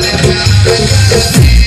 Thank